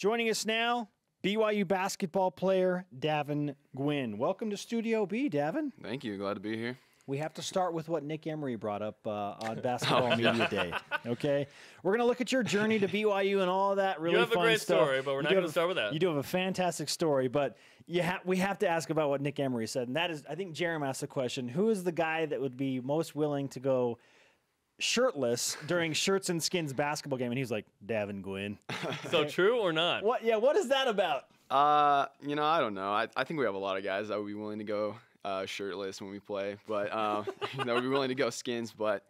Joining us now, BYU basketball player Davin Guinn. Welcome to Studio B, Davin. Thank you. Glad to be here. We have to start with what Nick Emery brought up uh, on Basketball Media Day. Okay, we're gonna look at your journey to BYU and all that really fun stuff. You have a fun great stuff. story, but we're You not gonna start with that. You do have a fantastic story, but you ha- we have to ask about what Nick Emery said, and that is, I think Jeremy asked the question: Who is the guy that would be most willing to go shirtless during shirts and skins basketball game? And he's like, Davin Guinn. So true or not? What? Yeah, what is that about? Uh, you know, I don't know. I, I think we have a lot of guys that would be willing to go uh, shirtless when we play, but um, that would be willing to go skins. But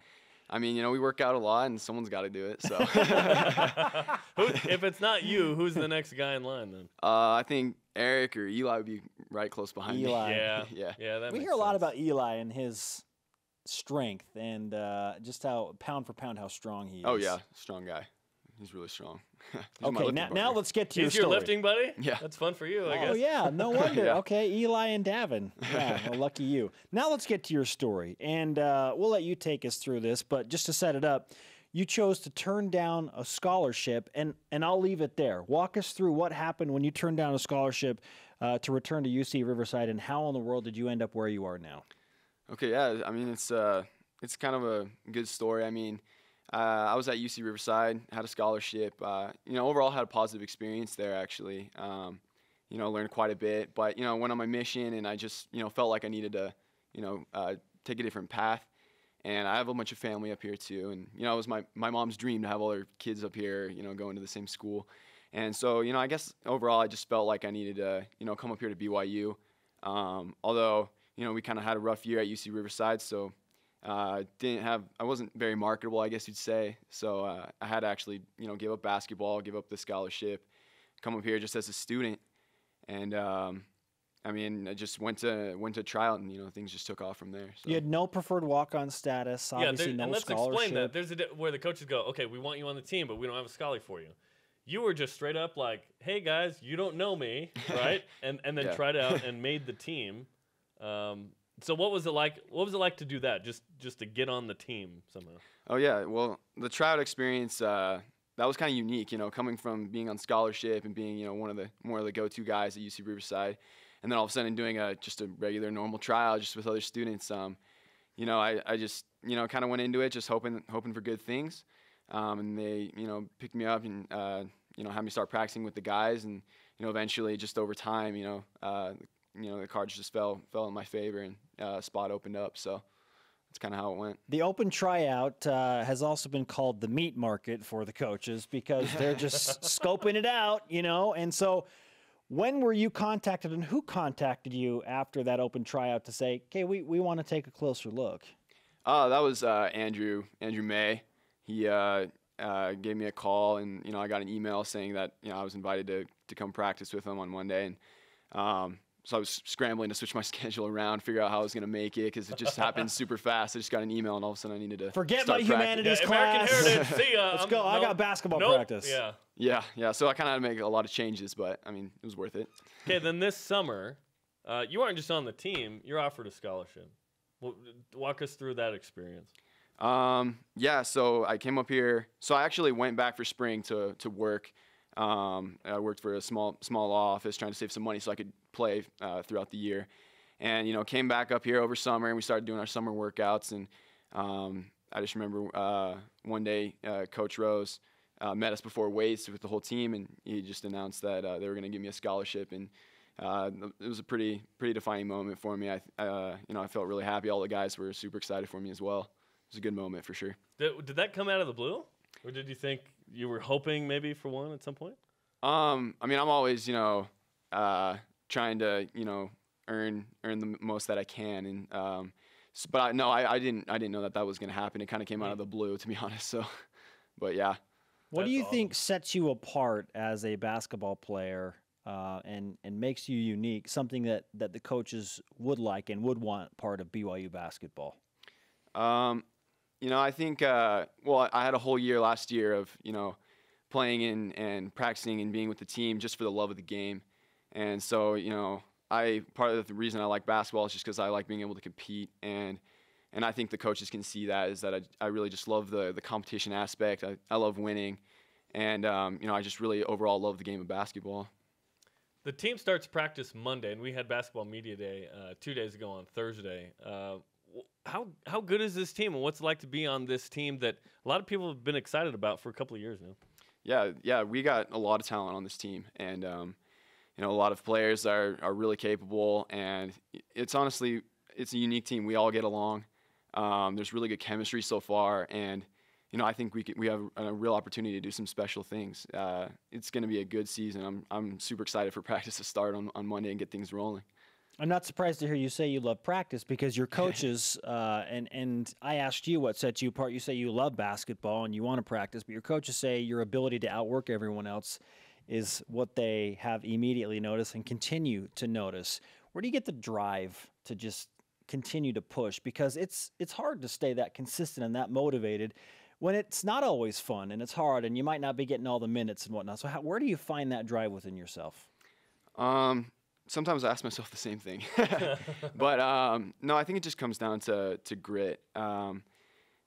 I mean, you know, we work out a lot, and someone's got to do it. So uh, Who, if it's not you, who's the next guy in line then? uh, I think Eric or Eli would be right close behind Eli. me. Yeah, Yeah. yeah. That we makes hear a lot sense. about Eli and his strength and uh, just how pound for pound how strong he is. Oh yeah, strong guy. He's really strong. He's Okay, now, now let's get to He's your your lifting buddy. Yeah. that's fun for you, I Oh guess. yeah, no wonder. Yeah. Okay, Eli and Davin. Yeah, well, lucky you. Now let's get to your story, and uh, we'll let you take us through this. But just to set it up, you chose to turn down a scholarship, and and I'll leave it there. Walk us through what happened when you turned down a scholarship uh, to return to UC Riverside, and how in the world did you end up where you are now? Okay, yeah. I mean, it's uh, it's kind of a good story. I mean, uh, I was at UC Riverside, had a scholarship. Uh, you know, overall had a positive experience there. Actually, um, you know, learned quite a bit. But you know, went on my mission, and I just you know felt like I needed to, you know, uh, take a different path. And I have a bunch of family up here too, and you know, it was my my mom's dream to have all her kids up here, you know, going to the same school. And so, you know, I guess overall, I just felt like I needed to, you know, come up here to BYU. Um, although, you know, we kind of had a rough year at UC Riverside, so uh, didn't have, I wasn't very marketable, I guess you'd say. So uh, I had to actually, you know, give up basketball, give up the scholarship, come up here just as a student, and um, I mean, I just went to went to tryout, and you know, things just took off from there. So. You had no preferred walk-on status, Yeah, obviously there, no and let's scholarship. explain that. There's a di- where the coaches go, okay, we want you on the team, but we don't have a scholarship for you. You were just straight up like, hey guys, you don't know me, right? and and then Yeah. tried out and made the team. Um, so what was it like? What was it like to do that? Just just to get on the team somehow. Oh yeah, well the tryout experience uh, that was kind of unique, you know, coming from being on scholarship and being you know one of the more of the go-to guys at UC Riverside, and then all of a sudden doing a just a regular normal tryout just with other students. Um, you know, I, I just you know kind of went into it just hoping hoping for good things, um, and they you know picked me up and uh, you know had me start practicing with the guys, and you know eventually just over time you know uh, you know the cards just fell fell in my favor and uh, spot opened up, so that's kind of how it went. The open tryout uh, has also been called the meat market for the coaches because they're just scoping it out, you know. And so, when were you contacted, and who contacted you after that open tryout to say, "Okay, we, we want to take a closer look"? Oh, that was uh, Andrew Andrew May. He uh, uh, gave me a call, and you know I got an email saying that you know I was invited to to come practice with him on Monday, and um, so I was scrambling to switch my schedule around, figure out how I was gonna make it because it just happened super fast. I just got an email, and all of a sudden I needed to Forget start my prac- humanities Yeah, class. American Heritage. See ya. Let's I'm- go. I got basketball nope, practice. Yeah. Yeah, yeah. So I kind of had to make a lot of changes, but I mean it was worth it. Okay, then this summer, uh, you aren't just on the team; you're offered a scholarship. Well, walk us through that experience. Um, yeah, so I came up here. So I actually went back for spring to to work. Um, I worked for a small small law office trying to save some money so I could play uh, throughout the year. And you know, came back up here over summer and we started doing our summer workouts. And um, I just remember uh, one day uh, Coach Rose uh, met us before weights with the whole team, and he just announced that uh, they were going to give me a scholarship. And uh, it was a pretty pretty defining moment for me. I uh, you know I felt really happy. All the guys were super excited for me as well. It was a good moment for sure. Did, did that come out of the blue, or did you think you were hoping maybe for one at some point? Um, I mean, I'm always, you know, uh, trying to, you know, earn earn the most that I can, and um, s- but I, no, I, I didn't I didn't know that that was gonna happen. It kind of came out of the blue, to be honest. So, but yeah, What do you awesome. think sets you apart as a basketball player uh, and and makes you unique? Something that that the coaches would like and would want part of BYU basketball. Um, you know, I think uh, well, I had a whole year last year of you know playing and and practicing and being with the team just for the love of the game, and so you know, I part of the reason I like basketball is just because I like being able to compete and. And I think the coaches can see that is that I, I really just love the, the competition aspect. I, I love winning, and um, you know I just really overall love the game of basketball. The team starts practice Monday, and we had basketball media day uh, two days ago on Thursday. Uh, how how good is this team, and what's it like to be on this team that a lot of people have been excited about for a couple of years now? Yeah, yeah, we got a lot of talent on this team, and um, you know a lot of players are are really capable, and it's honestly it's a unique team. We all get along. Um, there's really good chemistry so far, and you know I think we can, we have a, a real opportunity to do some special things. Uh, it's going to be a good season. I'm I'm super excited for practice to start on, on Monday and get things rolling. I'm not surprised to hear you say you love practice because your coaches uh, and and I asked you what sets you apart. You say you love basketball and you want to practice, but your coaches say your ability to outwork everyone else is what they have immediately noticed and continue to notice. Where do you get the drive to just continue to push? Because it's it's hard to stay that consistent and that motivated when it's not always fun and it's hard and you might not be getting all the minutes and whatnot. So how, where do you find that drive within yourself? Um, sometimes I ask myself the same thing, but um, no, I think it just comes down to to grit. Um,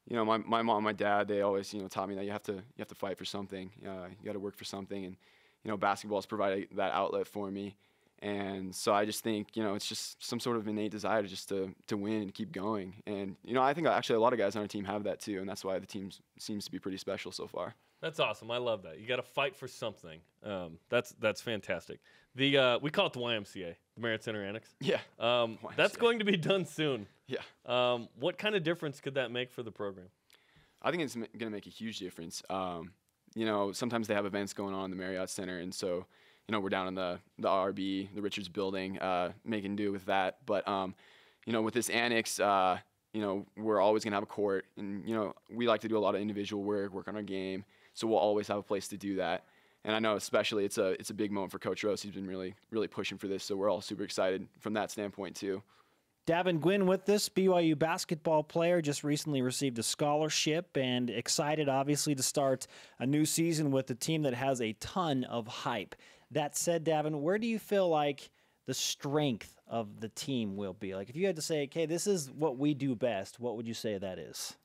you know, my, my mom, my dad, they always you know taught me that you have to you have to fight for something. Uh, you got to work for something, and you know, basketball has provided that outlet for me. And so I just think, you know, it's just some sort of innate desire to just to, to win and keep going. And, you know, I think actually a lot of guys on our team have that too. And that's why the team seems to be pretty special so far. That's awesome. I love that. You got to fight for something. Um, that's that's fantastic. The uh, we call it the YMCA, the Marriott Center Annex. Yeah. Um, that's going to be done soon. Yeah. Um, what kind of difference could that make for the program? I think it's going to make a huge difference. Um, you know, sometimes they have events going on in the Marriott Center, and so you know we're down in the the RB, the Richards Building, uh, making do with that. But um, you know, with this annex, uh, you know, we're always going to have a court, and you know, we like to do a lot of individual work, work on our game, so we'll always have a place to do that. And I know especially it's a it's a big moment for Coach Rose. He's been really really pushing for this, so we're all super excited from that standpoint too. Davin Guinn with this BYU basketball player just recently received a scholarship and excited, obviously, to start a new season with a team that has a ton of hype. That said, Davin, where do you feel like the strength of the team will be? Like, if you had to say, okay, this is what we do best, what would you say that is?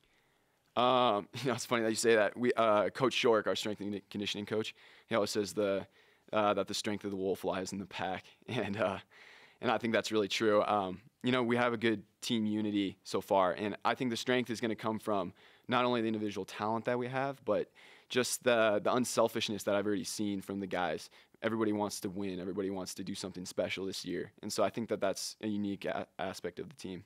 Um, you know, it's funny that you say that. We, uh, Coach Shork, our strength and conditioning coach, he always says the uh, that the strength of the wolf lies in the pack, and uh, and I think that's really true. Um, you know, we have a good team unity so far, and I think the strength is going to come from not only the individual talent that we have, but just the the unselfishness that I've already seen from the guys. Everybody wants to win. Everybody wants to do something special this year, and so I think that that's a unique a- aspect of the team.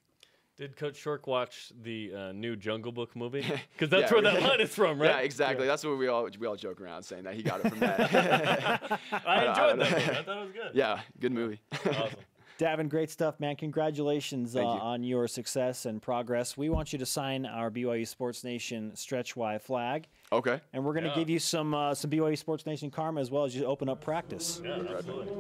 Did Coach Shork watch the uh, new Jungle Book movie? Because that's Yeah, where that line is from, right? Yeah, exactly. That's what we all we all joke around saying that he got it from that. I I enjoyed don't that. movie. I thought it was good. yeah, good movie. Awesome. Davin, great stuff, man. Congratulations uh, you. on your success and progress. We want you to sign our BYU Sports Nation Stretch Y flag, okay. and we're going to Yeah. give you some uh, some BYU Sports Nation karma as well as you open up practice. Yeah, absolutely.